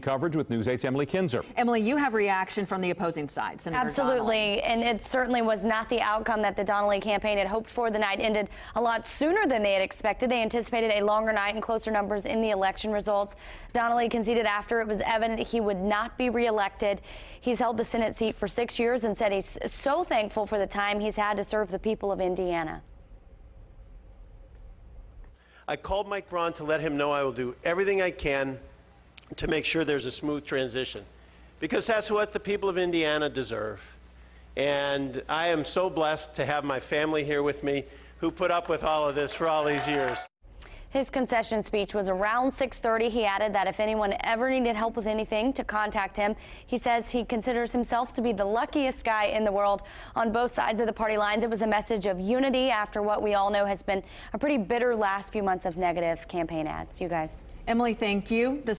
Coverage with News 8's Emily Kinzer. Emily, you have reaction from the opposing side. Senator Absolutely, Donnelly. and it certainly was not the outcome that the Donnelly campaign had hoped for. The night ended a lot sooner than they had expected. They anticipated a longer night and closer numbers in the election results. Donnelly conceded after it was evident he would not be reelected. He's held the Senate seat for six years and said he's so thankful for the time he's had to serve the people of Indiana. I called Mike Braun to let him know I will do everything I can to make sure there's a smooth transition because that's what the people of Indiana deserve. And I am so blessed to have my family here with me who put up with all of this for all these years. His concession speech was around 6:30. He added that if anyone ever needed help with anything, to contact him. He says he considers himself to be the luckiest guy in the world. On both sides of the party lines, it was a message of unity after what we all know has been a pretty bitter last few months of negative campaign ads. You guys. Emily, thank you. The